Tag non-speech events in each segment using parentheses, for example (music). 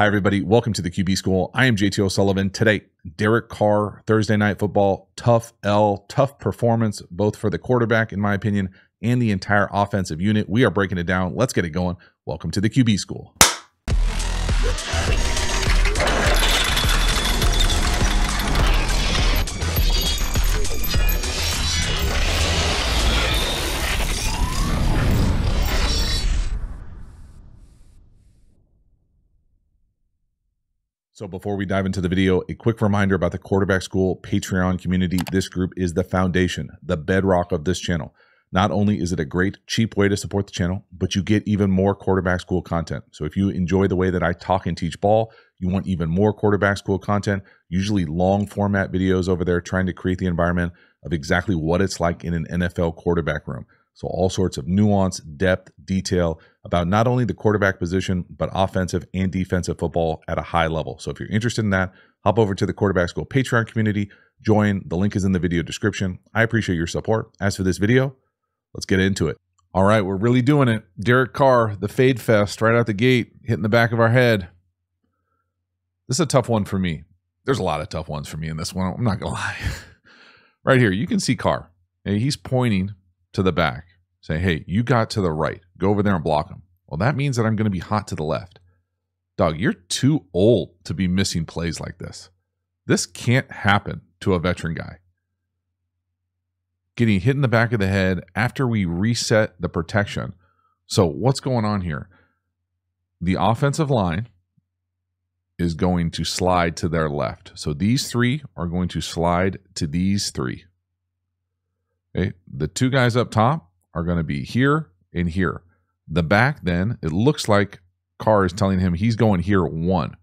Hi, everybody. Welcome to the QB School. I am JT O'Sullivan. Today, Derek Carr, Thursday Night Football, tough L, tough performance, both for the quarterback, in my opinion, and the entire offensive unit. We are breaking it down. Let's get it going. Welcome to the QB School. So, before we dive into the video, a quick reminder about the Quarterback School Patreon community. This group is the foundation, the bedrock of this channel. Not only is it a great, cheap way to support the channel, but you get even more quarterback school content. So, if you enjoy the way that I talk and teach ball, you want even more quarterback school content, usually long format videos over there trying to create the environment of exactly what it's like in an NFL quarterback room. So, all sorts of nuance, depth, detail about not only the quarterback position, but offensive and defensive football at a high level. So, if you're interested in that, hop over to the Quarterback School Patreon community, join. The link is in the video description. I appreciate your support. As for this video, let's get into it. All right, we're really doing it. Derek Carr, the fade fest right out the gate, hitting the back of our head. This is a tough one for me. There's a lot of tough ones for me in this one. I'm not going (laughs) to lie. right here, you can see Carr. He's pointing to the back say, hey, you got to the right. Go over there and block him. Well, that means that I'm going to be hot to the left. Dog, you're too old to be missing plays like this. This can't happen to a veteran guy. Getting hit in the back of the head after we reset the protection. So, what's going on here? The offensive line is going to slide to their left. So, these three are going to slide to these three. Okay. The two guys up top are going to be here and here. The back, then, it looks like Carr is telling him he's going here one.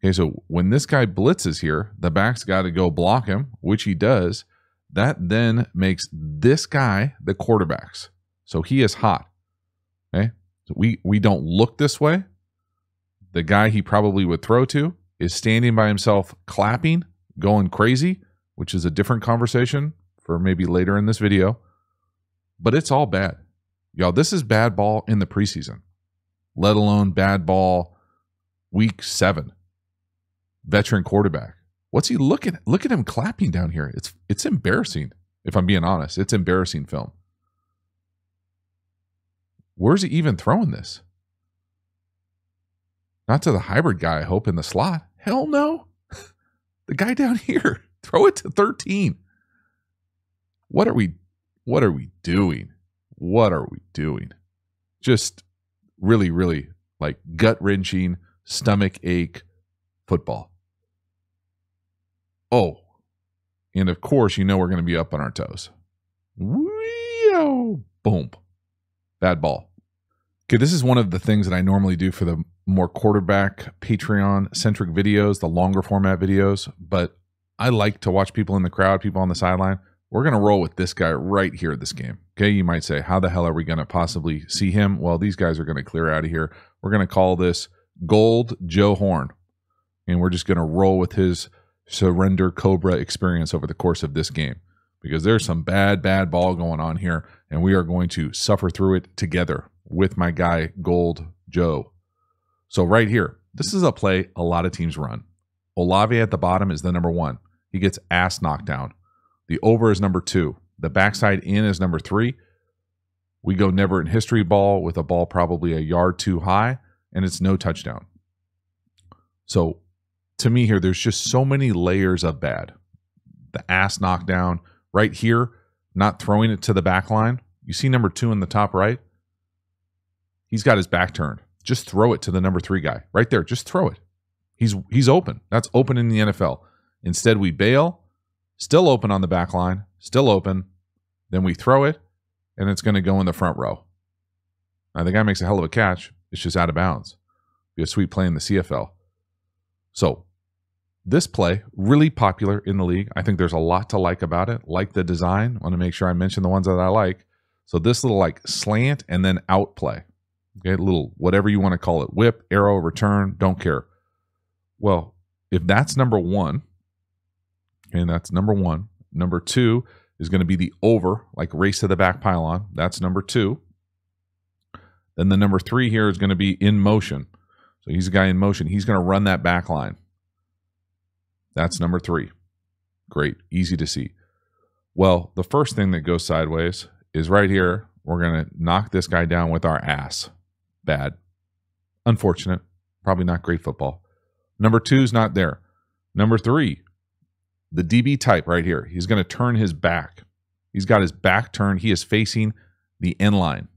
Okay, so when this guy blitzes here, the back's got to go block him, which he does. That then makes this guy the quarterbacks. So he is hot. Okay, so we we don't look this way. The guy he probably would throw to is standing by himself, clapping, going crazy, which is a different conversation for maybe later in this video but it's all bad. Y'all, this is bad ball in the preseason, let alone bad ball week seven. Veteran quarterback. What's he looking at? Look at him clapping down here. It's it's embarrassing, if I'm being honest. It's embarrassing film. Where's he even throwing this? Not to the hybrid guy, I hope, in the slot. Hell no. (laughs) the guy down (laughs) here. Throw it to 13. What are we what are we doing? What are we doing? Just really, really like gut wrenching, stomach ache football. Oh, and of course, you know we're going to be up on our toes. Wee-o, boom. Bad ball. Okay, this is one of the things that I normally do for the more quarterback Patreon centric videos, the longer format videos, but I like to watch people in the crowd, people on the sideline. We're going to roll with this guy right here this game. Okay, you might say, how the hell are we going to possibly see him? Well, these guys are going to clear out of here. We're going to call this Gold Joe Horn. And we're just going to roll with his surrender Cobra experience over the course of this game because there's some bad, bad ball going on here. And we are going to suffer through it together with my guy, Gold Joe. So, right here, this is a play a lot of teams run. Olave at the bottom is the number one. He gets ass knocked down. The over is number two. The backside in is number three. We go never in history ball with a ball probably a yard too high, and it's no touchdown. So to me here, there's just so many layers of bad. The ass knockdown right here, not throwing it to the back line. You see number two in the top right? He's got his back turned. Just throw it to the number three guy right there. Just throw it. He's he's open. That's open in the NFL. Instead, we bail still open on the back line, still open. Then we throw it, and it's going to go in the front row. Now, the guy makes a hell of a catch. It's just out of bounds. Be a sweet play in the CFL. So, this play, really popular in the league. I think there's a lot to like about it. Like the design. Want to make sure I mention the ones that I like. So, this little like slant and then out play. Okay, little whatever you want to call it whip, arrow, return, don't care. Well, if that's number one, and that's number one. Number two is going to be the over, like race to the back pylon. That's number two. Then the number three here is going to be in motion. So he's a guy in motion. He's going to run that back line. That's number three. Great. Easy to see. Well, the first thing that goes sideways is right here. We're going to knock this guy down with our ass. Bad. Unfortunate. Probably not great football. Number two is not there. Number three, the DB type right here. He's going to turn his back. He's got his back turned. He is facing the end line.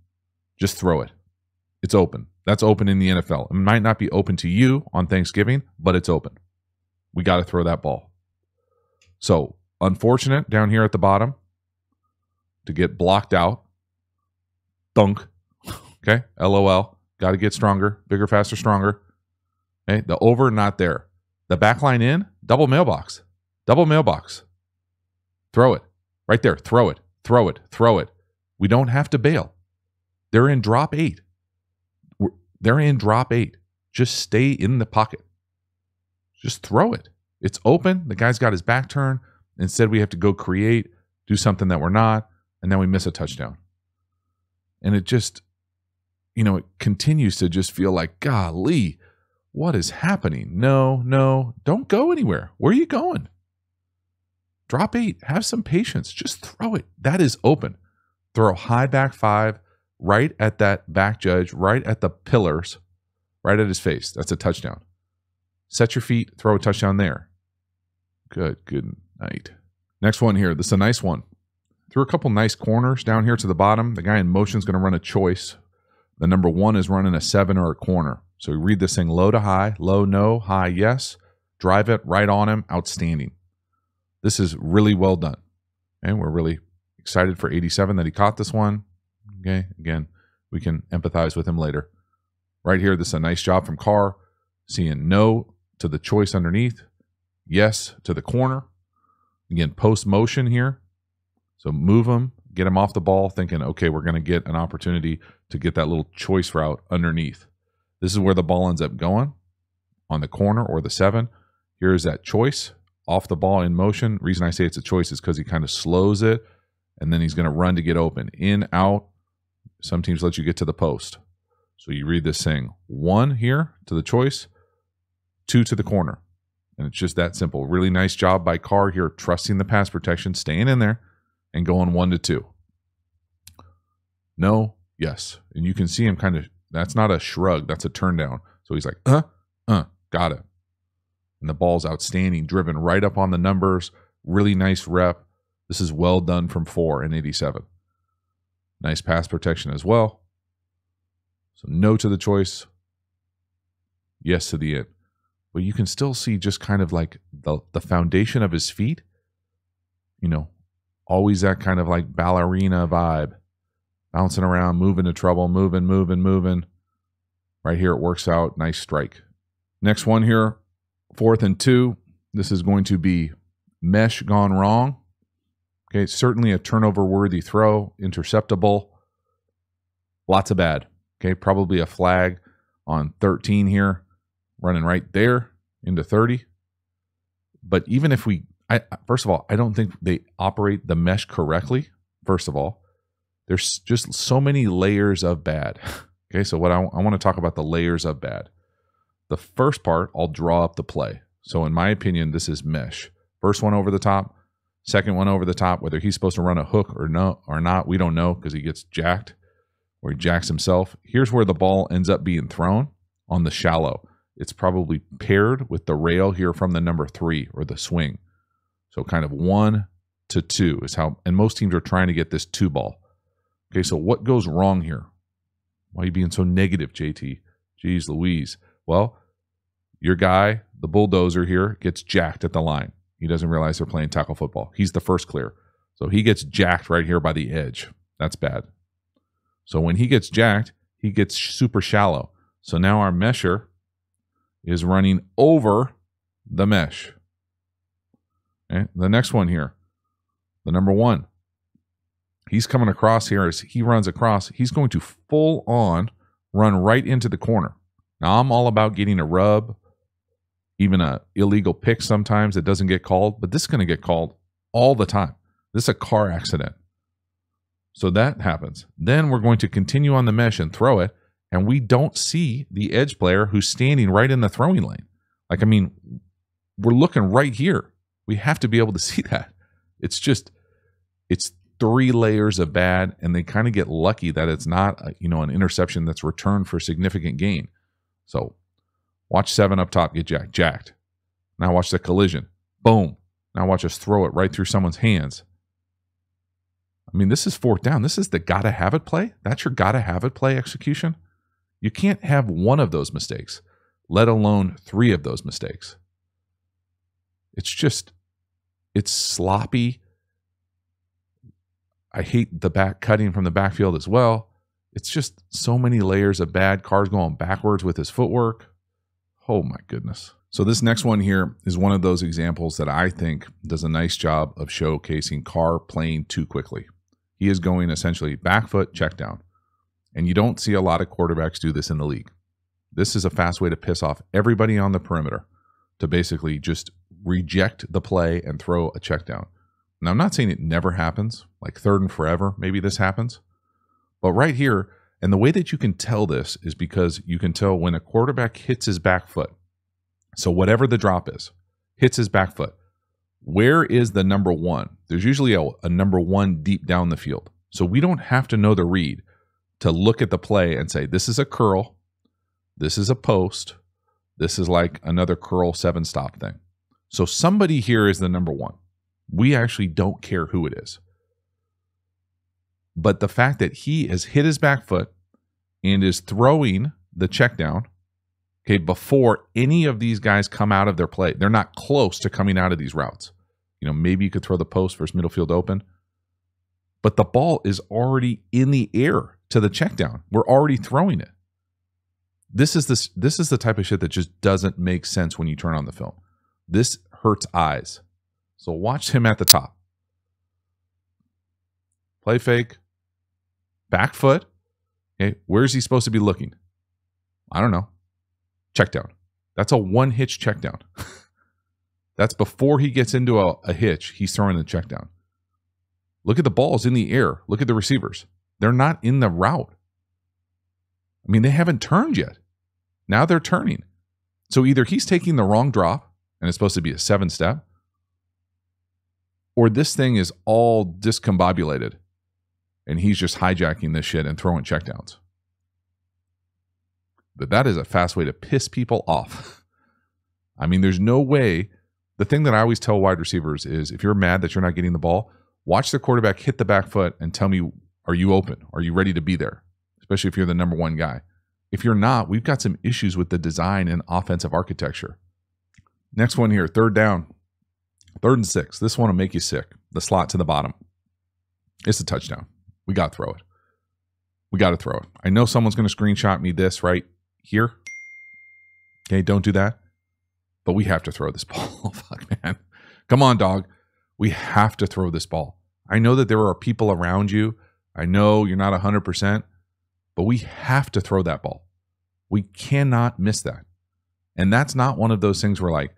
Just throw it. It's open. That's open in the NFL. It might not be open to you on Thanksgiving, but it's open. We got to throw that ball. So, unfortunate down here at the bottom to get blocked out. Thunk. Okay. LOL. Got to get stronger, bigger, faster, stronger. Okay. The over, not there. The back line in, double mailbox. Double mailbox. Throw it. Right there. Throw it. Throw it. Throw it. We don't have to bail. They're in drop eight. They're in drop eight. Just stay in the pocket. Just throw it. It's open. The guy's got his back turned. Instead, we have to go create, do something that we're not, and then we miss a touchdown. And it just, you know, it continues to just feel like, golly, what is happening? No, no, don't go anywhere. Where are you going? Drop eight. Have some patience. Just throw it. That is open. Throw a high back five right at that back judge, right at the pillars, right at his face. That's a touchdown. Set your feet, throw a touchdown there. Good, good night. Next one here. This is a nice one. Threw a couple nice corners down here to the bottom. The guy in motion is going to run a choice. The number one is running a seven or a corner. So we read this thing low to high, low, no, high, yes. Drive it right on him. Outstanding. This is really well done. And we're really excited for 87 that he caught this one. Okay. Again, we can empathize with him later. Right here, this is a nice job from Carr. Seeing no to the choice underneath, yes to the corner. Again, post motion here. So move him, get him off the ball, thinking, okay, we're going to get an opportunity to get that little choice route underneath. This is where the ball ends up going on the corner or the seven. Here's that choice off the ball in motion. Reason I say it's a choice is because he kind of slows it and then he's going to run to get open. In, out, some teams let you get to the post. So you read this thing one here to the choice, two to the corner. And it's just that simple. Really nice job by Carr here, trusting the pass protection, staying in there, and going one to two. No, yes. And you can see him kind of, that's not a shrug, that's a turn down. So he's like, uh, uh, got it. And the ball's outstanding, driven right up on the numbers. Really nice rep. This is well done from four and 87. Nice pass protection as well. So no to the choice, yes to the end. But you can still see just kind of like the, the foundation of his feet. You know, always that kind of like ballerina vibe, bouncing around, moving to trouble, moving, moving, moving. Right here, it works out. Nice strike. Next one here, fourth and two. This is going to be mesh gone wrong. Okay, certainly a turnover worthy throw, interceptable. Lots of bad. Okay, probably a flag on 13 here, running right there into 30. But even if we, I, first of all, I don't think they operate the mesh correctly. First of all, there's just so many layers of bad. (laughs) Okay, so what I, I want to talk about the layers of bad. The first part, I'll draw up the play. So in my opinion, this is mesh. First one over the top, Second one over the top, whether he's supposed to run a hook or no or not, we don't know because he gets jacked or he jacks himself. Here's where the ball ends up being thrown on the shallow. It's probably paired with the rail here from the number three or the swing. So kind of one to two is how, and most teams are trying to get this two ball. Okay, so what goes wrong here? Why are you being so negative, JT? Jeez Louise. Well, your guy, the bulldozer here, gets jacked at the line. He doesn't realize they're playing tackle football. He's the first clear. So he gets jacked right here by the edge. That's bad. So when he gets jacked, he gets super shallow. So now our mesher is running over the mesh. Okay? The next one here, the number one, he's coming across here as he runs across. He's going to full on run right into the corner. Now I'm all about getting a rub, even a illegal pick sometimes that doesn't get called, but this is going to get called all the time. This is a car accident. So that happens. Then we're going to continue on the mesh and throw it. and we don't see the edge player who's standing right in the throwing lane. Like, I mean, we're looking right here. We have to be able to (laughs) see that. It's just, it's three layers of bad, and they kind of get lucky that it's not, a, you know, an interception that's returned for significant gain. So, watch seven up top get jacked, jacked. Now watch the collision, boom. Now watch us throw it right through someone's hands. I mean, this is fourth down. This is the gotta have it play. That's your gotta have it play execution. You can't have one of those mistakes, let alone three of those mistakes. It's just, it's sloppy. I hate the back cutting from the backfield as well. It's just so many layers of bad. Carr's going backwards with his footwork. Oh my goodness. So this next one here is one of those examples that I think does a nice job of showcasing Carr playing too quickly. He is going essentially back foot check down. And you don't see a lot of quarterbacks do this in the league. This is a fast way to piss off everybody on the perimeter to basically just reject the play and throw a check down. Now, I'm not saying it never happens, like third and forever, maybe this happens. But right here, and the way that you can tell this is because you can tell when a quarterback hits his back foot. So, whatever the drop is, hits his back foot. Where is the number one? There's usually a, a number one deep down the field. So, we don't have to know the read to look at the play and say, this is a curl, this is a post, this is like another curl seven stop thing. So somebody here is the number one. We actually don't care who it is. But the fact that he has hit his back foot and is throwing the check down, okay, before any of these guys come out of their play, they're not close to coming out of these routes. You know, maybe you could throw the post versus middle field open, but the ball is already in the air to the check down. We're already throwing it. This is this this is the type of shit that just doesn't make sense when you turn on the film. This hurts eyes. So watch him at the top. Play fake. Back foot. Okay, where's he supposed to be looking? I don't know. Check down. That's a one hitch check down. (laughs) That's before he gets into a, a hitch, he's throwing the check down. Look at the balls in the air. Look at the receivers. They're not in the route. I mean, they haven't turned yet. Now they're turning. So either he's taking the wrong drop and it's supposed to be a seven step, or this thing is all discombobulated and he's just hijacking this shit and throwing checkdowns. But that is a fast way to piss people off. (laughs) I mean, there's no way. The thing that I always tell wide receivers is if you're mad that you're not getting the ball, watch the quarterback hit the back foot and tell me are you open? Are you ready to be there? Especially if you're the number one guy. If you're not, we've got some issues with the design and offensive architecture. Next one here, third down. Third and six. This one will make you sick. The slot to the bottom. It's a touchdown. We got to throw it. We got to throw it. I know someone's going to screenshot me this right here. Okay, don't do that. But we have to throw this (laughs) ball. Oh, fuck, man. Come on, dog. We have to throw this ball. I know that there are people around you I know you're not 100%, but we have to throw that ball. We cannot miss that. And that's not one of those things where, like,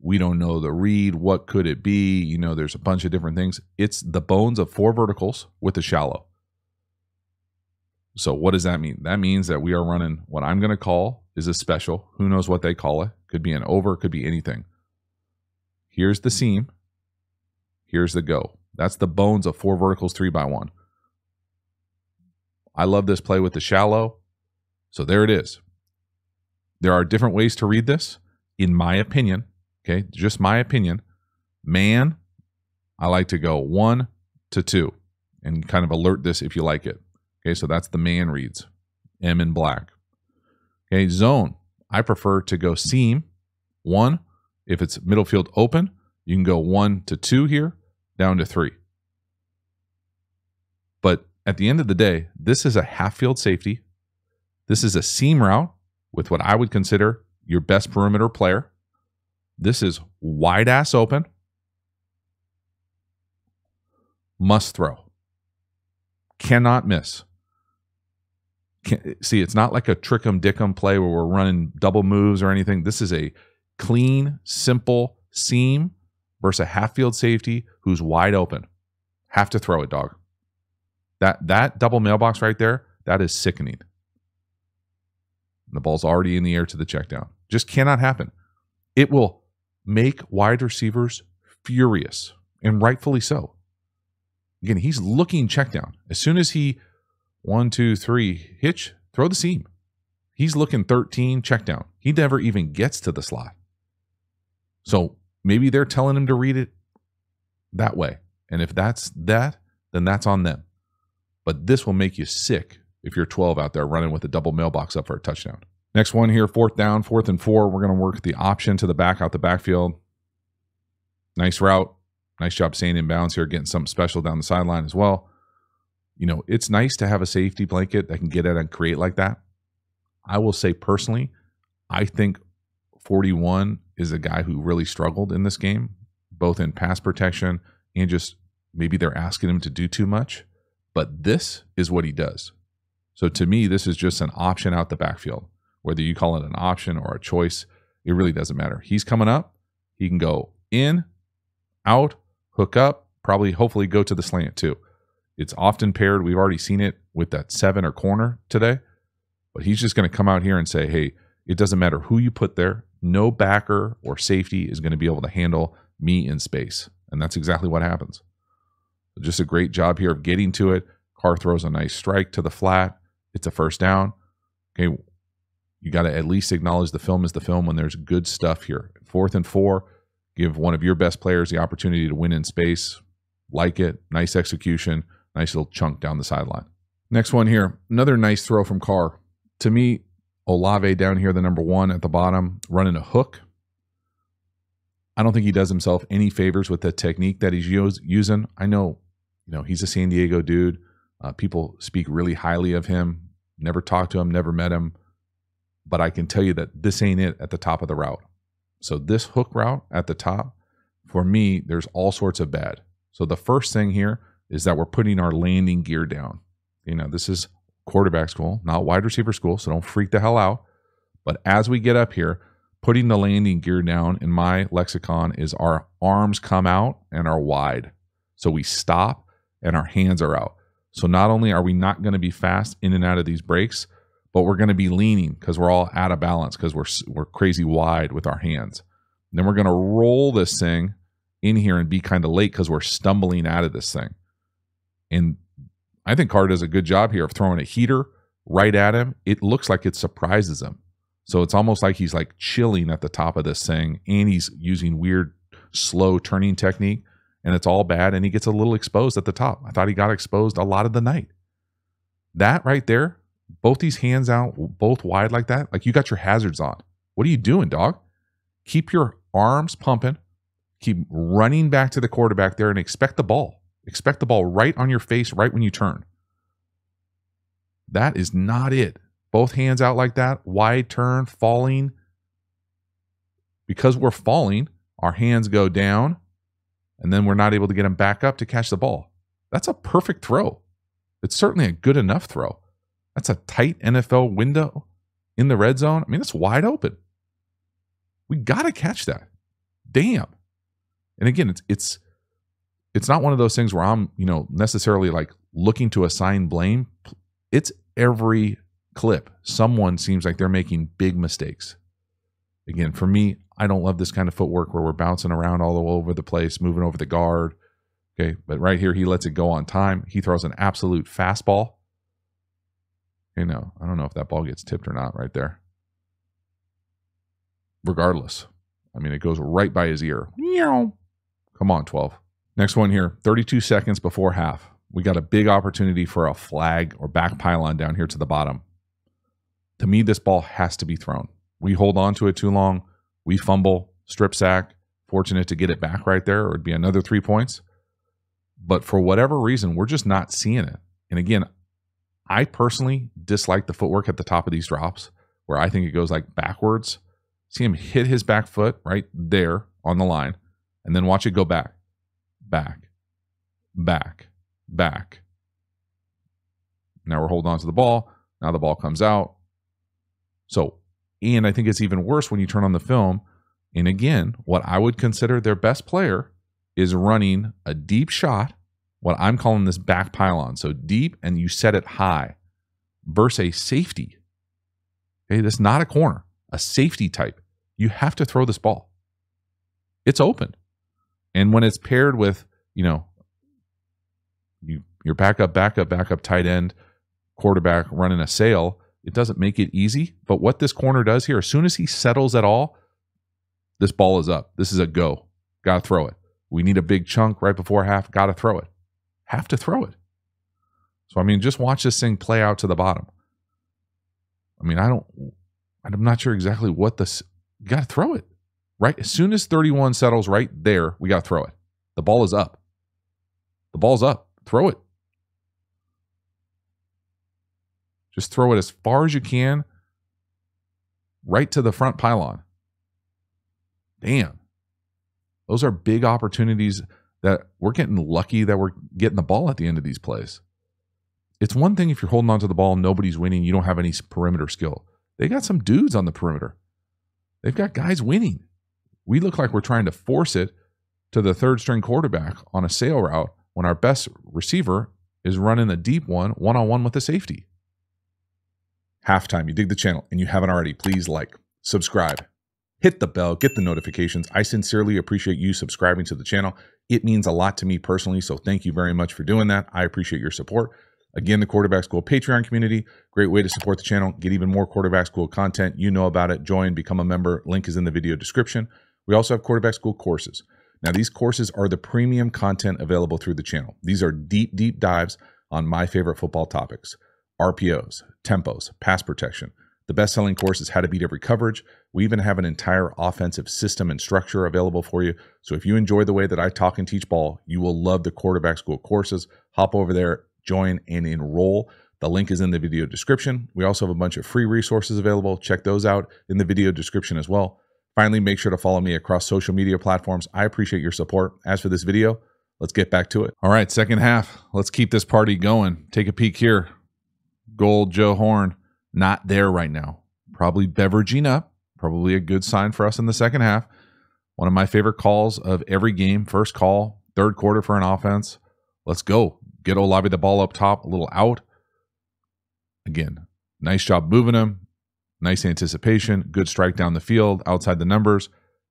we don't know the read. What could it be? You know, there's a bunch of different things. It's the bones of four verticals with a shallow. So, what does that mean? That means that we are running what I'm going to call is a special. Who knows what they call it? Could be an over, could be anything. Here's the seam. Here's the go. That's the bones of four verticals, three by one. I love this play with the shallow. So there it is. There are different ways to read this, in my opinion. Okay, just my opinion. Man, I like to go one to two and kind of alert this if you like it. Okay, so that's the man reads, M in black. Okay, zone, I prefer to go seam one. If it's middle field open, you can go one to two here, down to three. But at the end of the day, this is a half field safety. This is a seam route with what I would consider your best perimeter player. This is wide ass open. Must throw. Cannot miss. Can, see, it's not like a trick'em dickum play where we're running double moves or anything. This is a clean, simple seam versus a half field safety who's wide open. Have to throw it, dog. That that double mailbox right there, that is sickening. And the ball's already in the air to the check down. Just cannot happen. It will make wide receivers furious, and rightfully so. Again, he's looking check down. As soon as he one, two, three, hitch, throw the seam. He's looking 13, check down. He never even gets to the slot. So maybe they're telling him to read it that way. And if that's that, then that's on them. But this will make you sick if you're 12 out there running with a double mailbox up for a touchdown. Next one here, fourth down, fourth and four. We're going to work the option to the back out the backfield. Nice route. Nice job staying in bounds here, getting something special down the sideline as well. You know, it's nice to have a safety blanket that can get at and create like that. I will say personally, I think 41 is a guy who really struggled in this game, both in pass protection and just maybe they're asking him to do too much. But this is what he does. So to me, this is just an option out the backfield. Whether you call it an option or a choice, it really doesn't matter. He's coming up. He can go in, out, hook up, probably, hopefully, go to the slant too. It's often paired. We've already seen it with that seven or corner today. But he's just going to come out here and say, hey, it doesn't matter who you put there. No backer or safety is going to be able to handle me in space. And that's exactly what happens. Just a great job here of getting to it. Carr throws a nice strike to the flat. It's a first down. Okay, you got to at least acknowledge the film is the film when there's good stuff here. Fourth and four, give one of your best players the opportunity to win in space. Like it. Nice execution. Nice little chunk down the sideline. Next one here. Another nice throw from Carr. To me, Olave down here, the number one at the bottom, running a hook. I don't think he does himself any favors with the technique that he's use, using. I know, you know, he's a San Diego dude. Uh, people speak really highly of him. Never talked to him, never met him but I can tell you that this ain't it at the top of the route. So this hook route at the top, for me, there's all sorts of bad. So the first thing here is that we're putting our landing gear down. You know, this is quarterback school, not wide receiver school, so don't freak the hell out. But as we get up here, putting the landing gear down in my lexicon is our arms come out and are wide. So we stop and our hands are out. So not only are we not going to be fast in and out of these breaks, but we're going to be leaning because we're all out of balance because we're we're crazy wide with our hands. And then we're going to roll this thing in here and be kind of late because we're stumbling out of this thing. And I think Carr does a good job here of throwing a heater right at him. It looks like it surprises him. So it's almost like he's like chilling at the top of this thing and he's using weird slow turning technique and it's all bad and he gets a little exposed at the top. I thought he got exposed a lot of the night. That right there both these hands out, both wide like that, like you got your hazards on. What are you doing, dog? Keep your arms pumping. Keep running back to the quarterback there and expect the ball. Expect the ball right on your face right when you turn. That is not it. Both hands out like that, wide turn, falling. Because we're falling, our hands go down, and then we're not able to get them back up to catch the ball. That's a perfect throw. It's certainly a good enough throw. That's a tight NFL window in the red zone. I mean, it's wide open. We got to catch that. Damn. And again, it's it's it's not one of those things where I'm, you know, necessarily like looking to assign blame. It's every clip. Someone seems like they're making big mistakes. Again, for me, I don't love this kind of footwork where we're bouncing around all over the place, moving over the guard. Okay, but right here he lets it go on time. He throws an absolute fastball you know, I don't know if that ball gets tipped or not right there. Regardless, I mean, it goes right by his ear. Come on, 12. Next one here 32 seconds before half. We got a big opportunity for a flag or back pylon down here to the bottom. To me, this ball has to be thrown. We hold on to it too long. We fumble, strip sack. Fortunate to get it back right there, or it'd be another three points. But for whatever reason, we're just not seeing it. And again, I personally dislike the footwork at the top of these drops where I think it goes like backwards. See him hit his back foot right there on the line and then watch it go back, back, back, back. Now we're holding on to the ball. Now the ball comes out. So, and I think it's even worse when you turn on the film. And again, what I would consider their best player is running a deep shot what I'm calling this back pylon. So deep and you set it high versus a safety. Okay, that's not a corner, a safety type. You have to throw this ball. It's open. And when it's paired with, you know, you your backup, backup, backup tight end, quarterback running a sail, it doesn't make it easy. But what this corner does here, as soon as he settles at all, this ball is up. This is a go. Got to throw it. We need a big chunk right before half. Got to throw it. Have to throw it. So, I mean, just watch this thing play out to the bottom. I mean, I don't, I'm not sure exactly what this, you got to throw it, right? As soon as 31 settles right there, we got to throw it. The ball is up. The ball's up. Throw it. Just throw it as far as you can right to the front pylon. Damn. Those are big opportunities that we're getting lucky that we're getting the ball at the end of these plays. It's one thing if you're holding onto the ball, nobody's winning, you don't have any perimeter skill. They got some dudes on the perimeter. They've got guys winning. We look like we're trying to force it to the third string quarterback on a sail route when our best receiver is running a deep one one on one with the safety. Halftime, you dig the channel and you haven't already, please like, subscribe, hit the bell, get the notifications. I sincerely appreciate you subscribing to the channel. It means a lot to me personally, so thank you very much for doing that. I appreciate your support. Again, the Quarterback School Patreon community, great way to support the channel, get even more Quarterback School content. You know about it. Join, become a member. Link is in the video description. We also have Quarterback School courses. Now, these courses are the premium content available through the channel. These are deep, deep dives on my favorite football topics RPOs, tempos, pass protection. The best selling course is How to Beat Every Coverage. We even have an entire offensive system and structure available for you. So if you enjoy the way that I talk and teach ball, you will love the quarterback school courses. Hop over there, join, and enroll. The link is in the video description. We also have a bunch of free resources available. Check those out in the video description as well. Finally, make sure to follow me across social media platforms. I appreciate your support. As for this video, let's get back to it. All right, second half. Let's keep this party going. Take a peek here. Gold Joe Horn, not there right now. Probably beveraging up. Probably a good sign for us in the second half. One of my favorite calls of every game. First call, third quarter for an offense. Let's go. Get Olave the ball up top, a little out. Again, nice job moving him. Nice anticipation. Good strike down the field, outside the numbers.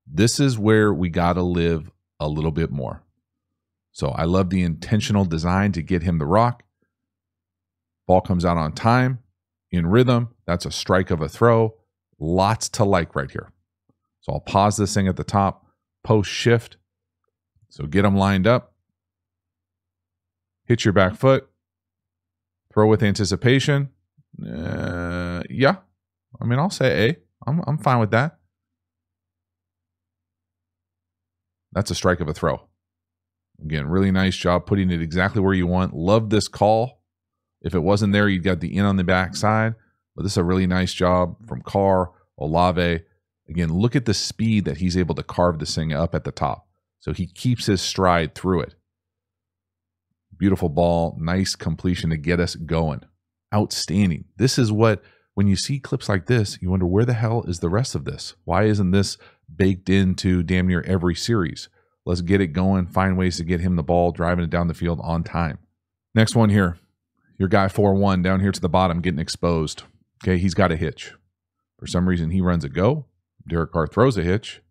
This is where we got to live a little bit more. So I love the intentional design to get him the rock. Ball comes out on time, in rhythm. That's a strike of a throw. Lots to like right here. So I'll pause this thing at the top, post shift. So get them lined up. Hit your back foot. Throw with anticipation. Uh, yeah. I mean, I'll say A. I'm, I'm fine with that. That's a strike of a throw. Again, really nice job putting it exactly where you want. Love this call. If it wasn't there, you'd got the in on the backside. But this is a really nice job from Carr, Olave. Again, look at the speed that he's able to carve this thing up at the top. So he keeps his stride through it. Beautiful ball, nice completion to get us going. Outstanding. This is what, when you see clips like this, you wonder where the hell is the rest of this? Why isn't this baked into damn near every series? Let's get it going, find ways to get him the ball, driving it down the field on time. Next one here your guy 4 1 down here to the bottom getting exposed. Okay, he's got a hitch. For some reason, he runs a go. Derek Carr throws a hitch,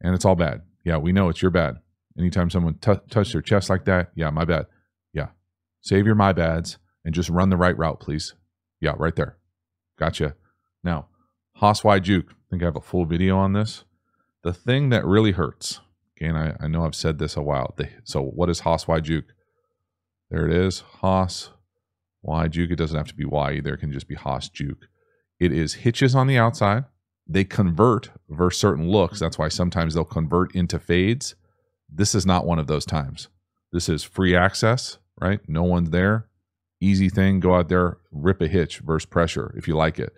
and it's all bad. Yeah, we know it's your bad. Anytime someone t- touches their chest like that, yeah, my bad. Yeah, save your my bads and just run the right route, please. Yeah, right there. Gotcha. Now, Hoss Y Juke. I think I have a full video on this. The thing that really hurts, okay, and I, I know I've said this a while. The, so, what is Hoss Y Juke? There it is. Hoss Y juke. It doesn't have to be Y either. It can just be Hoss juke. It is hitches on the outside. They convert versus certain looks. That's why sometimes they'll convert into fades. This is not one of those times. This is free access, right? No one's there. Easy thing. Go out there, rip a hitch versus pressure if you like it.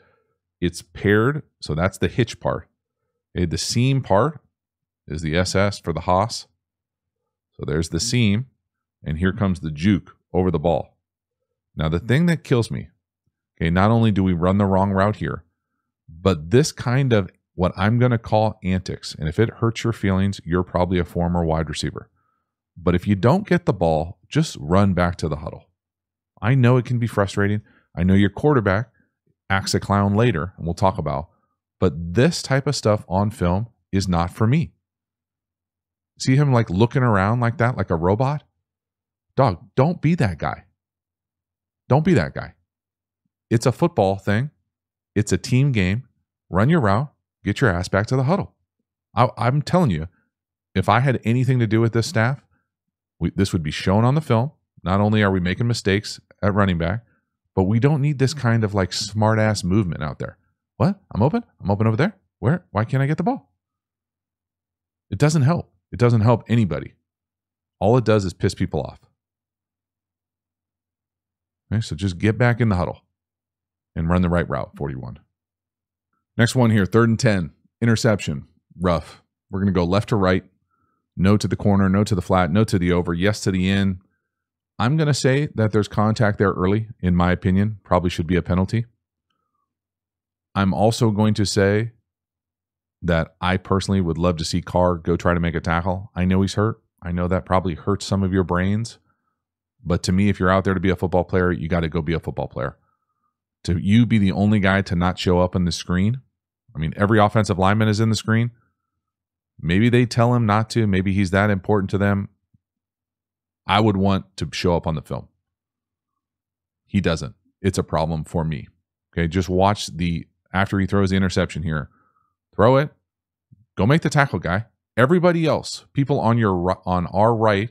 It's paired. So that's the hitch part. Okay, the seam part is the SS for the Hoss. So there's the seam. And here comes the juke over the ball. Now, the thing that kills me, okay, not only do we run the wrong route here, but this kind of what I'm going to call antics, and if it hurts your feelings, you're probably a former wide receiver. But if you don't get the ball, just run back to the huddle. I know it can be frustrating. I know your quarterback. acts a clown later, and we'll talk about. But this type of stuff on film is not for me. See him like looking around like that, like a robot? Dog, don't be that guy. Don't be that guy. It's a football thing, it's a team game. Run your route, get your ass back to the huddle. I, am telling you, if I had anything to do with this staff, we, this would be shown on the film. Not only are we making mistakes at running back, but we don't need this kind of like smart ass movement out there. What? I'm open. I'm open over there. Where? Why can't I get the ball? It doesn't help. It doesn't help anybody. All it does is piss people off. Okay, so just get back in the huddle and run the right route, mm-hmm. 41. Next one here, third and 10, interception, rough. We're going to go left to right, no to the corner, no to the flat, no to the over, yes to the in. I'm going to say that there's contact there early, in my opinion. Probably should be a penalty. I'm also going to say that I personally would love to see Carr go try to make a tackle. I know he's hurt. I know that probably hurts some of your brains. But to me, if you're out there to be a football player, you got to go be a football player. To you be the only guy to not show up on the screen. I mean, every offensive lineman is in the screen. Maybe they tell him not to. Maybe he's that important to them. I would want to show up on the film. He doesn't. It's a problem for me. Okay. Just watch the, after he throws the interception here, throw it, go make the tackle guy. Everybody else, people on your on our right,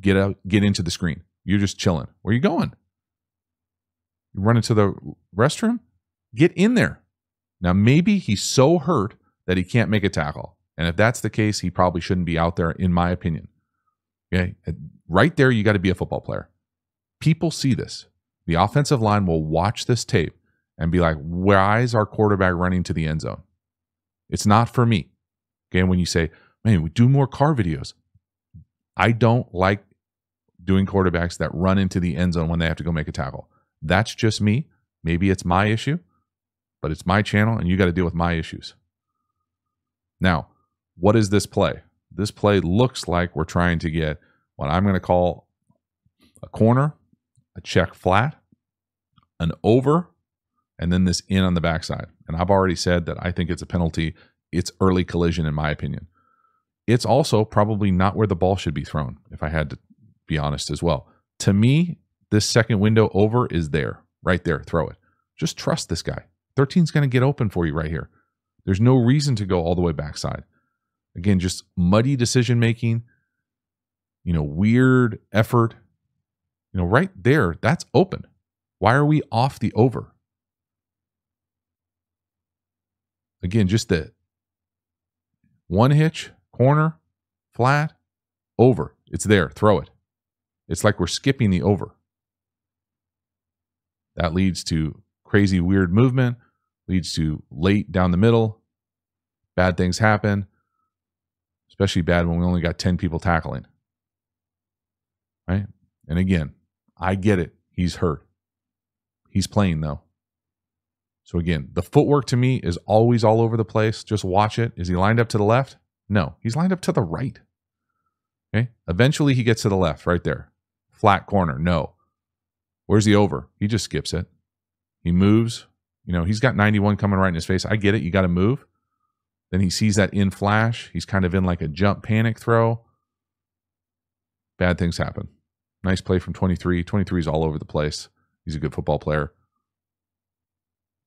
get out, get into the screen. You're just chilling. Where are you going? You run into the restroom? Get in there. Now, maybe he's so hurt that he can't make a tackle. And if that's the case, he probably shouldn't be out there, in my opinion. Okay. Right there, you got to be a football player. People see this. The offensive line will watch this tape and be like, why is our quarterback running to the end zone? It's not for me. Okay. When you say, man, we do more Carr videos. I don't like doing quarterbacks that run into the end zone when they have to go make a tackle. That's just me. Maybe it's my issue, but it's my channel and you got to deal with my issues. Now, what is this play? This play looks like we're trying to get what I'm going to call a corner, a check flat, an over, and then this in on the backside. And I've already said that I think it's a penalty. It's early collision, in my opinion. It's also probably not where the ball should be thrown, if I had to be honest as well. To me, this second window over is there, right there. Throw it. Just trust this guy. 13's going to get open for you right here. There's no reason to go all the way backside. Again, just muddy decision making, you know, weird effort. You know, right there, that's open. Why are we off the over? Again, just the one hitch, corner, flat, over. It's there. Throw it. It's like we're skipping the over. That leads to crazy, weird movement, leads to late down the middle. Bad things happen, especially bad when we only got 10 people tackling. Right? And again, I get it. He's hurt. He's playing though. So again, the footwork to me is always all over the place. Just watch it. Is he lined up to the left? No, he's lined up to the right. Okay. Eventually he gets to the left right there flat corner. No. Where's he over? He just skips it. He moves. You know, he's got 91 coming right in his face. I get it. You got to move. Then he sees that in flash. He's kind of in like a jump panic throw. Bad things happen. Nice play from 23. 23 is all over the place. He's a good football player.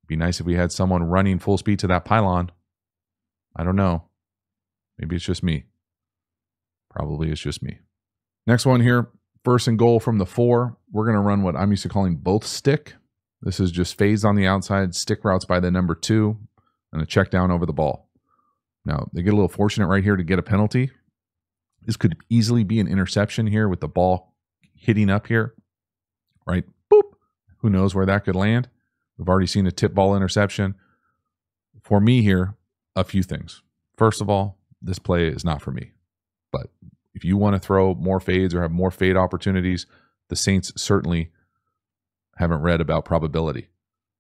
Be nice if we had someone running full speed to that pylon. I don't know. Maybe it's just me. Probably it's just me. Next one here First and goal from the four, we're going to run what I'm used to calling both stick. This is just phased on the outside, stick routes by the number two, and a check down over the ball. Now, they get a little fortunate right here to get a penalty. This could easily be an interception here with the ball hitting up here, right? Boop. Who knows where that could land? We've already seen a tip ball interception. For me here, a few things. First of all, this play is not for me, but if you want to throw more fades or have more fade opportunities, the Saints certainly haven't read about probability.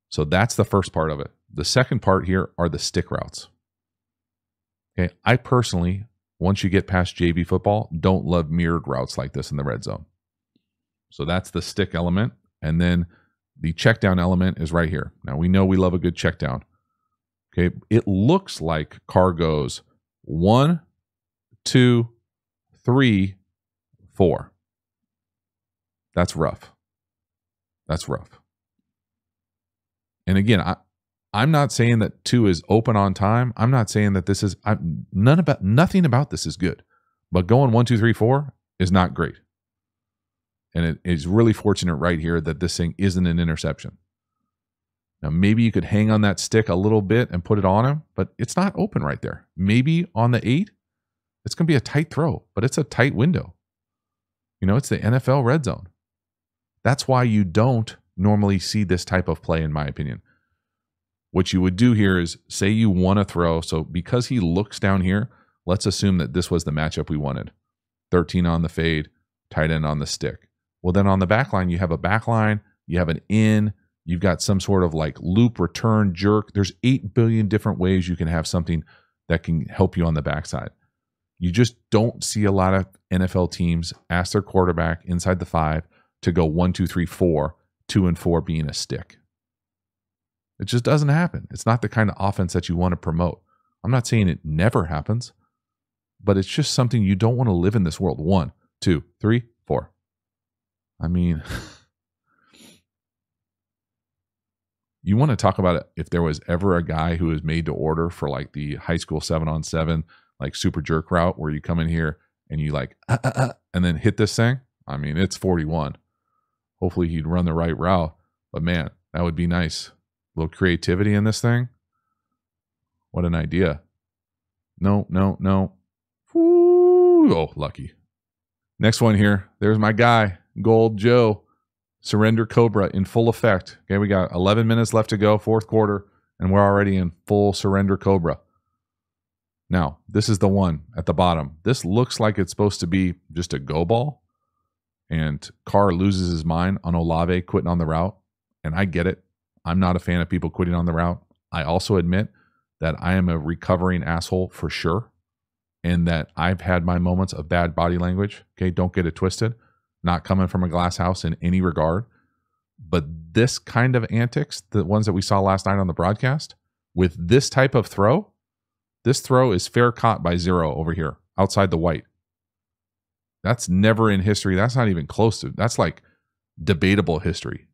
So that's the first part of it. The second part here are the stick routes. Okay, I personally, once you get past JV football, don't love mirrored routes like this in the red zone. So that's the stick element. And then the check down element is right here. Now we know we love a good check down. Okay, it looks like Carr goes one, two, three, four. That's rough. That's rough. And again, I, I'm not saying that two is open on time. I'm not saying that this is I'm, none about nothing about this is good. But going one, two, three, four is not great. And it is really fortunate right here that this thing isn't an interception. Now, maybe you could hang on that stick a little bit and put it on him, but it's not open right there. Maybe on the eight, it's going to be a tight throw, but it's a tight window. You know, it's the NFL red zone. That's why you don't normally see this type of play, in my opinion. What you would do here is say you want to throw. So because he looks down here, let's assume that this was the matchup we wanted 13 on the fade, tight end on the stick. Well, then on the back line, you have a back line, you have an in, you've got some sort of like loop, return, jerk. There's 8 billion different ways you can have something that can help you on the backside. You just don't see a lot of NFL teams ask their quarterback inside the five to go one, two, three, four, two and four being a stick. It just doesn't happen. It's not the kind of offense that you want to promote. I'm not saying it never happens, but it's just something you don't want to live in this world. One, two, three, four. I mean, (laughs) you want to talk about it if there was ever a guy who was made to order for like the high school seven on seven, like super jerk route where you come in here and you like, uh, uh, uh, and then hit this thing. I mean, it's 41. Hopefully he'd run the right route, but man, that would be nice. A little creativity in this thing. What an idea. No, no, no. Ooh, oh, lucky. Next one here. There's my guy, Gold Joe. Surrender Cobra in full effect. Okay, we got 11 minutes left to go, fourth quarter, and we're already in full Surrender Cobra. Now, this is the one at the bottom. This looks like it's supposed to be just a go ball, and Carr loses his mind on Olave quitting on the route. And I get it. I'm not a fan of people quitting on the route. I also admit that I am a recovering asshole for sure, and that I've had my moments of bad body language. Okay, don't get it twisted not coming from a glass house in any regard. But this kind of antics, the ones that we saw last night on the broadcast, with this type of throw, this throw is fair caught by zero over here outside the white. That's never in history. That's not even close to. That's like debatable history.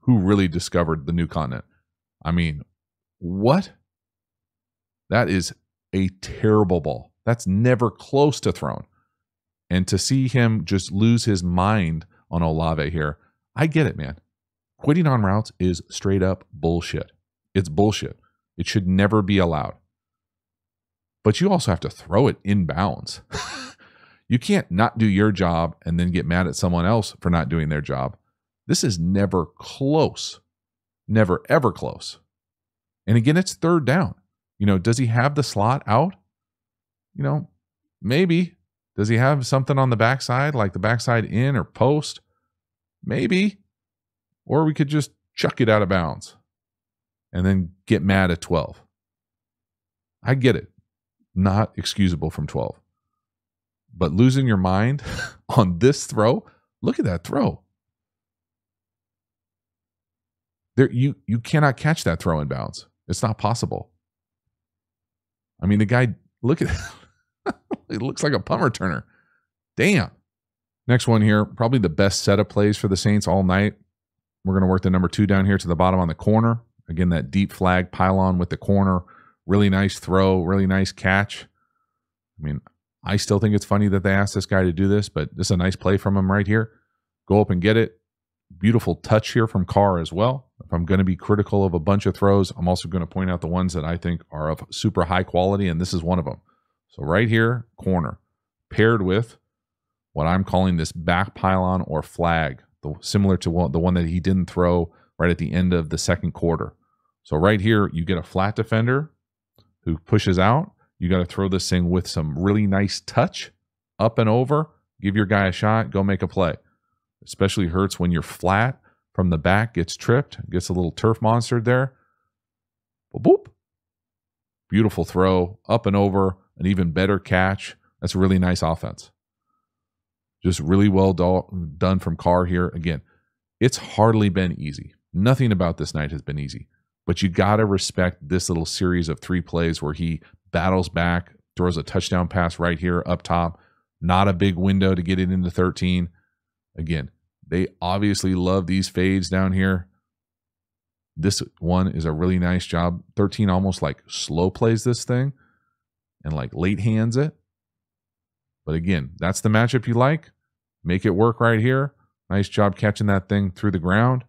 Who really discovered the new continent? I mean, what? That is a terrible ball. That's never close to thrown. And to see him just lose his mind on Olave here, I get it, man. Quitting on routes is straight up bullshit. It's bullshit. It should never be allowed. But you also have to throw it in bounds. (laughs) you can't not do your job and then get mad at someone else for not doing their job. This is never close. Never, ever close. And again, it's third down. You know, does he have the slot out? You know, maybe. Does he have something on the backside, like the backside in or post? Maybe. Or we could just chuck it out of bounds and then get mad at 12. I get it. Not excusable from 12. But losing your mind (laughs) on this throw, look at that throw. There you you cannot catch that throw in bounds. It's not possible. I mean, the guy look at (laughs) it looks like a punt returner. Damn. Next one here, probably the best set of plays for the Saints all night. We're going to work the number two down here to the bottom on the corner. Again, that deep flag pylon with the corner. Really nice throw, really nice catch. I mean, I still think it's funny that they asked this guy to do this, but this is a nice play from him right here. Go up and get it. Beautiful touch here from Carr as well. If I'm going to be critical of a bunch of throws, I'm also going to point out the ones that I think are of super high quality, and this is one of them. So right here, corner, paired with what I'm calling this back pylon or flag, the, similar to one, the one that he didn't throw right at the end of the second quarter. So right here, you get a flat defender who pushes out. You got to throw this thing with some really nice touch up and over. Give your guy a shot. Go make a play. Especially hurts when you're flat from the back, gets tripped, gets a little turf monster there. Boop, boop. Beautiful throw up and over an even better catch. That's a really nice offense. Just really well do- done from Carr here. Again, it's hardly been easy. Nothing about this night has been easy, but you got to respect this little series of three plays where he battles back, throws a touchdown pass right here up top. Not a big window to get it into 13. Again, they obviously love these fades down here. This one is a really nice job. 13 almost like slow plays this thing and like late hands it. But again, that's the matchup you like. Make it work right here. Nice job catching that thing through the ground.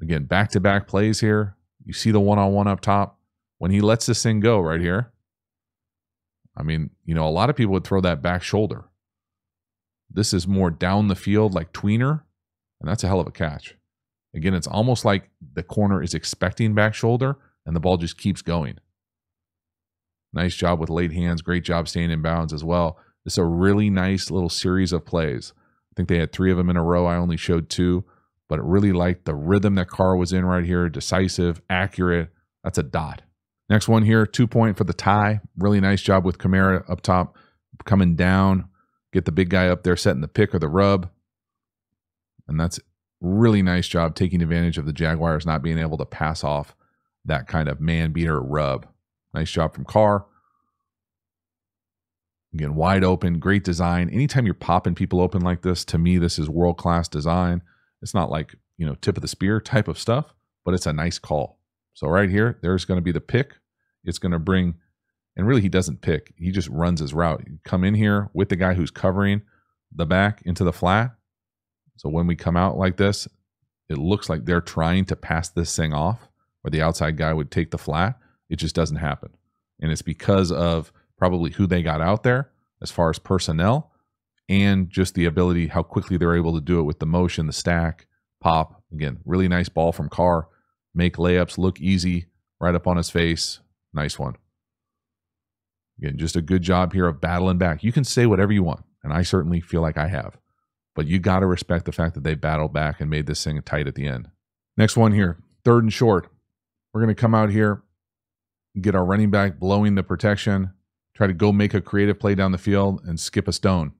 Again, back to back plays here. You see the one on one up top. When he lets this thing go right here, I mean, you know, a lot of people would throw that back shoulder. This is more down the field like tweener, and that's a hell of a catch. Again, it's almost like the corner is expecting back shoulder and the ball just keeps going. Nice job with late hands. Great job staying in bounds as well. It's a really nice little series of plays. I think they had three of them in a row. I only showed two, but really liked the rhythm that Carr was in right here. Decisive, accurate. That's a dot. Next one here, two point for the tie. Really nice job with Kamara up top, coming down, get the big guy up there, setting the pick or the rub. And that's really nice job taking advantage of the Jaguars not being able to pass off that kind of man beater rub. Nice job from Carr. Again, wide open, great design. Anytime you're popping people open like this, to me, this is world class design. It's not like, you know, tip of the spear type of stuff, but it's a nice call. So right here, there's going to be the pick. It's going to bring, and really he doesn't pick. He just runs his route. You come in here with the guy who's covering the back into the flat. So when we come out like this, it looks like they're trying to pass this thing off, where the outside guy would take the flat. It just doesn't happen. And it's because of probably who they got out there as far as personnel and just the ability, how quickly they're able to do it with the motion, the stack, pop. Again, really nice ball from Carr make layups look easy right up on his face. Nice one. Again, just a good job here of battling back. You can say whatever you want, and I certainly feel like I have, but you got to respect the fact that they battled back and made this thing tight at the end. Next one here, third and short. We're going to come out here, get our running back blowing the protection, try to go make a creative play down the field, and skip a stone.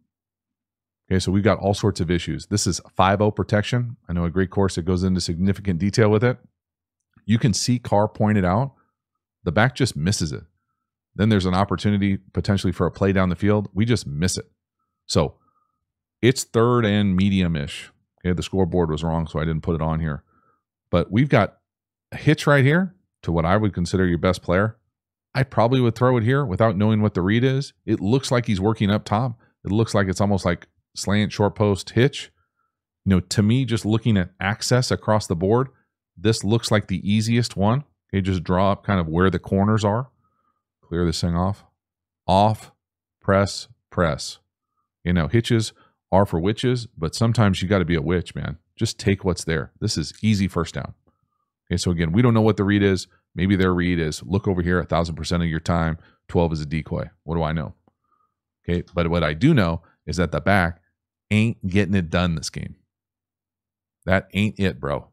Okay, so we've got all sorts of issues. This is 5 0 protection. I know a great course that goes into significant detail with it. You can see Carr pointed out. The back just misses it. Then there's an opportunity potentially for a play down the field. We just miss it. So it's third and medium ish. Okay, the scoreboard was wrong, so I didn't put it on here. But we've got a hitch right here to what I would consider your best player. I probably would throw it here without knowing what the read is. It looks like he's working up top. It looks like it's almost like slant short post hitch. You know, to me, just looking at access across the board, this looks like the easiest one. Okay, just draw up kind of where the corners are. Clear this thing off. Off, press, press. You know, hitches are for witches, but sometimes you got to be a witch, man. Just take what's there. This is easy first down. Okay, so again, we don't know what the read is. Maybe their read is look over here a thousand percent of your time. 12 is a decoy. What do I know? Okay, but what I do know is that the back ain't getting it done this game. That ain't it, bro.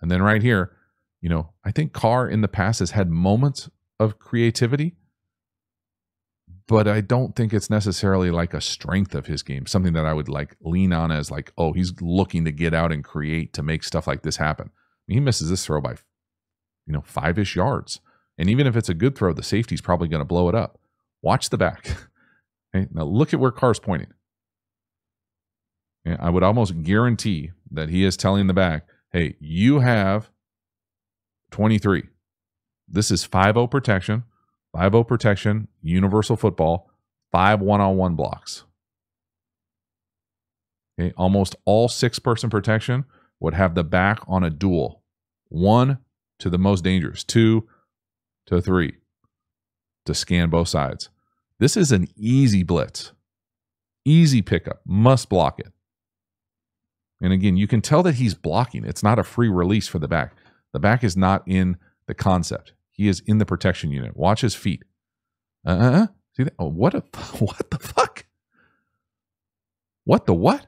And then right here, you know, I think Carr in the past has had moments of creativity, but I don't think it's necessarily like a strength of his game, something that I would like lean on as like, oh, he's looking to get out and create to make stuff like this happen. I mean, he misses this throw by, you know, five ish yards. And even if it's a good throw, the safety's probably going to blow it up. Watch the back. (laughs) okay? Now look at where Carr's pointing. I would almost guarantee that he is telling the back, hey, you have 23. This is 5 0 protection, 5 0 protection, universal football, five one on one blocks. Okay, almost all six person protection would have the back on a dual. One to the most dangerous, two to three to scan both sides. This is an easy blitz, easy pickup, must block it. And again, you can tell that he's blocking. It's not a free release for the back. The back is not in the concept. He is in the protection unit. Watch his feet. Uh-uh. See that? Oh, what a (laughs) what the fuck? What the what?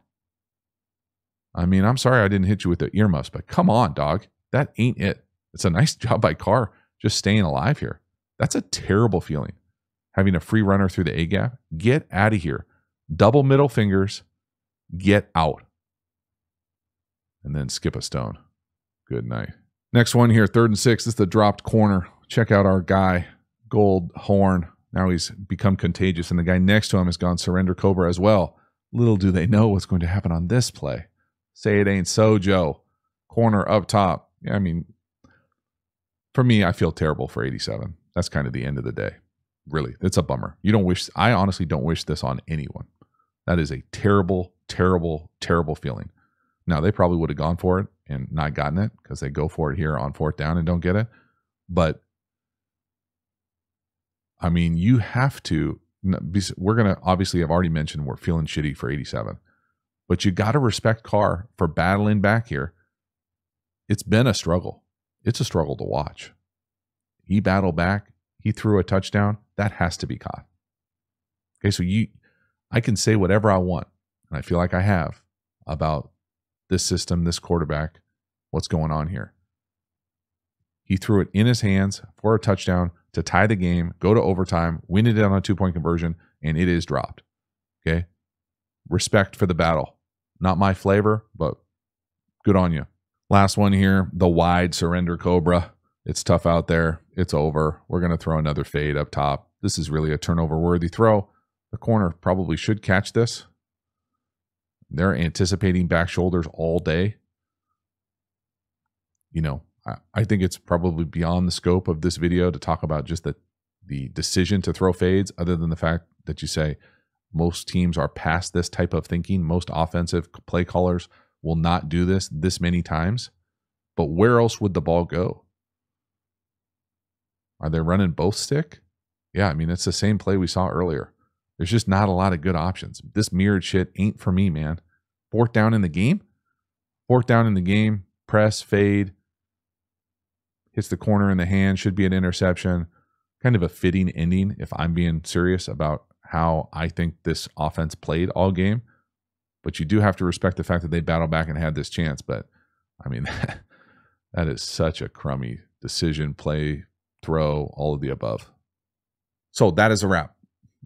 I mean, I'm sorry I didn't hit you with the earmuffs, but come on, dog. That ain't it. It's a nice (laughs) job by Carr just staying alive here. That's a terrible feeling. Having a free runner through the A gap. Get out of here. Double middle fingers. Get out and then skip a stone. Good night. Next one here, third and six. This is the dropped corner. Check out our guy, Gold Horn. Now he's become contagious, and the guy next to him has gone surrender Cobra as well. Little do they know what's going to happen on this play. Say it ain't so, Joe. Corner up top. I mean, for me, I feel terrible for 87. That's kind of the end of the day. Really, it's a bummer. You don't wish, I honestly don't wish this on anyone. That is a terrible, terrible, terrible feeling. Now, they probably would have gone for it and not gotten it because they go for it here on fourth down and don't get it. But I mean, you have to. We're going to obviously, I've already mentioned we're feeling shitty for 87, but you got to respect Carr for battling back here. It's been a struggle. It's a struggle to watch. He battled back. He threw a touchdown. That has to be caught. Okay, so you, I can say whatever I want, and I feel like I have about this system, this quarterback, what's going on here. He threw it in his hands for a touchdown to tie the game, go to overtime, win it on a two point conversion, and it is dropped. Okay. Respect for the battle. Not my flavor, but good on you. Last one here the wide surrender Cobra. It's tough out there. It's over. We're going to throw another fade up top. This is really a turnover worthy throw. The corner probably should catch this. They're anticipating back shoulders all day. You know, I, I think it's probably beyond the scope of this video to talk about just the the decision to throw fades, other than the fact that you say most teams are past this type of thinking. Most offensive play callers will not do this this many times. But where else would the ball go? Are they running both stick? Yeah, I mean, it's the same play we saw earlier. There's just not a lot of good options. This mirrored shit ain't for me, man. Fourth down in the game, fourth down in the game, press, fade, hits the corner in the hand, should be an interception. Kind of a fitting ending if I'm being serious about how I think this offense played all game. But you do have to respect the fact that they battled back and had this chance. But I mean, (laughs) that is such a crummy decision, play, throw, all of the above. So that is a wrap.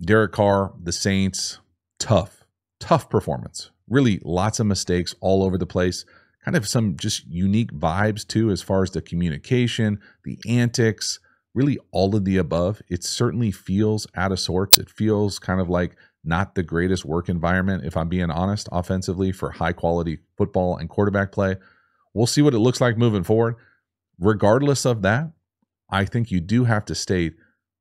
Derek Carr, the Saints, tough, tough performance. Really lots of mistakes all over the place. Kind of some just unique vibes too, as far as the communication, the antics, really all of the above. It certainly feels out of sorts. It feels kind of like not the greatest work environment, if I'm being honest, offensively for high quality football and quarterback play. We'll see what it looks like moving forward. Regardless of that, I think you do have to state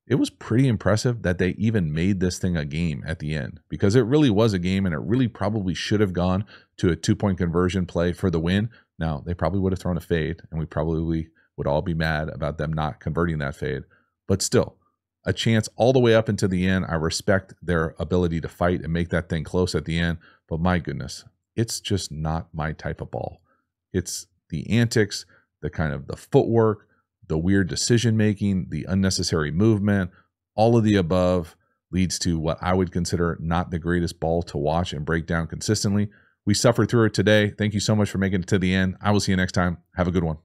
it was pretty impressive that they even made this thing a game at the end because it really was a game and it really probably should have gone to a two point conversion play for the win. Now, they probably would have thrown a fade and we probably would all be mad about them not converting that fade. But still, a chance all the way up into the end. I respect their ability to fight and make that thing close at the end. But my goodness, it's just not my type of ball. It's the antics, the kind of the footwork, the weird decision making, the unnecessary movement, all of the above leads to what I would consider not the greatest ball to watch and break down consistently. We suffered through it today. Thank you so much for making it to the end. I will see you next time. Have a good one.